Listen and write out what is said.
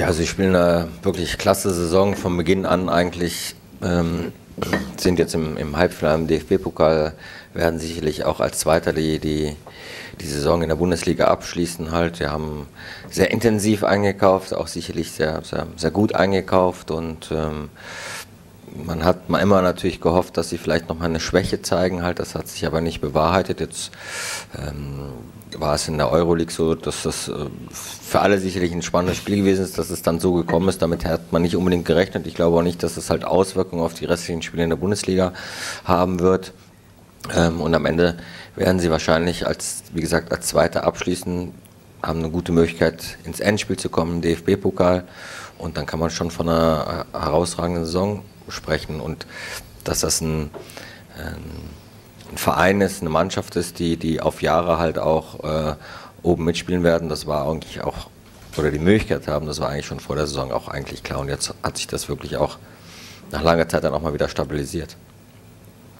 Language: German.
Ja, sie spielen eine wirklich klasse Saison von Beginn an eigentlich. Ähm, sind jetzt im, im Halbfinale im DFB-Pokal, werden sicherlich auch als Zweiter die, die, die Saison in der Bundesliga abschließen halt. Wir haben sehr intensiv eingekauft, auch sicherlich sehr, sehr, sehr gut eingekauft und ähm, man hat immer natürlich gehofft, dass sie vielleicht noch mal eine Schwäche zeigen halt. Das hat sich aber nicht bewahrheitet. Jetzt ähm, war es in der Euroleague so, dass das äh, für alle sicherlich ein spannendes Spiel gewesen ist, dass es dann so gekommen ist. Damit hat man nicht unbedingt gerechnet. Ich glaube auch nicht, dass es halt Auswirkungen auf die restlichen Spiele in der Bundesliga haben wird. Ähm, und am Ende werden sie wahrscheinlich als, wie gesagt, als Zweiter abschließen, haben eine gute Möglichkeit ins Endspiel zu kommen, DFB-Pokal. Und dann kann man schon von einer herausragenden Saison sprechen und dass das ein, ein Verein ist, eine Mannschaft ist, die, die auf Jahre halt auch äh, oben mitspielen werden, das war eigentlich auch, oder die Möglichkeit haben, das war eigentlich schon vor der Saison auch eigentlich klar und jetzt hat sich das wirklich auch nach langer Zeit dann auch mal wieder stabilisiert.